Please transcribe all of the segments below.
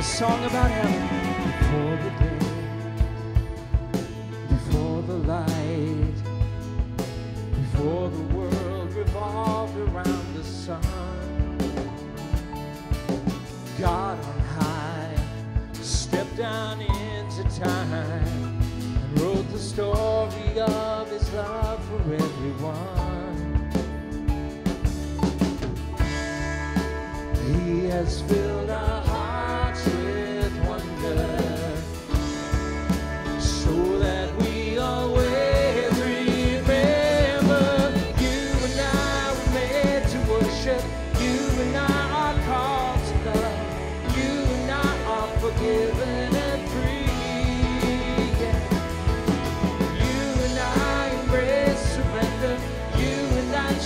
a song about heaven. before the day, before the light, before the world revolved around the sun. God on high stepped down into time and wrote the story of his love for everyone. He has filled our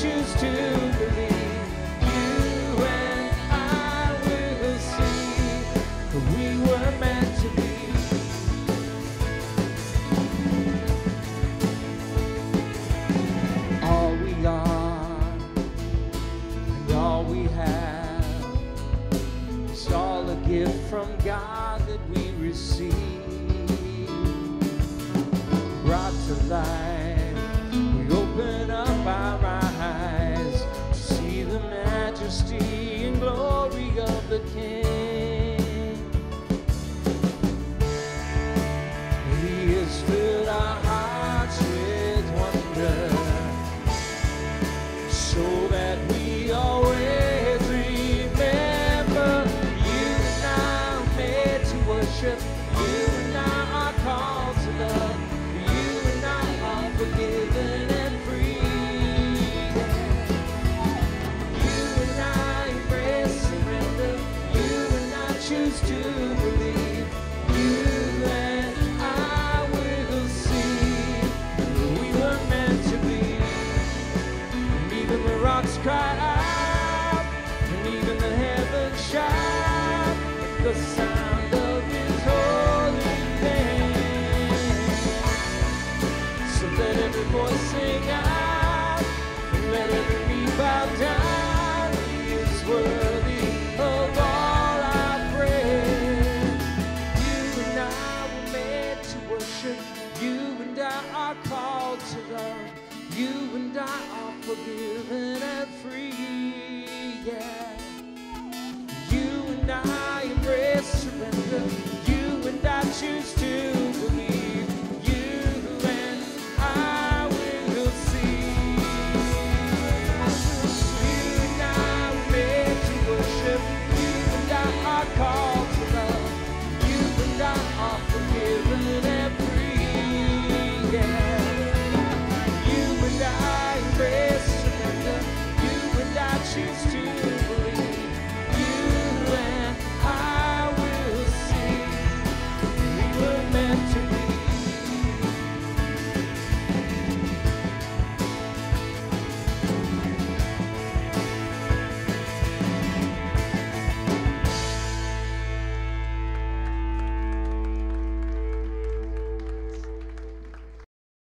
choose to believe. You and I will see we were meant to be. all we are and all we have is all a gift from God that we receive. Brought to life, of cry out, and even the heavens shout. The sound You and I are forgiven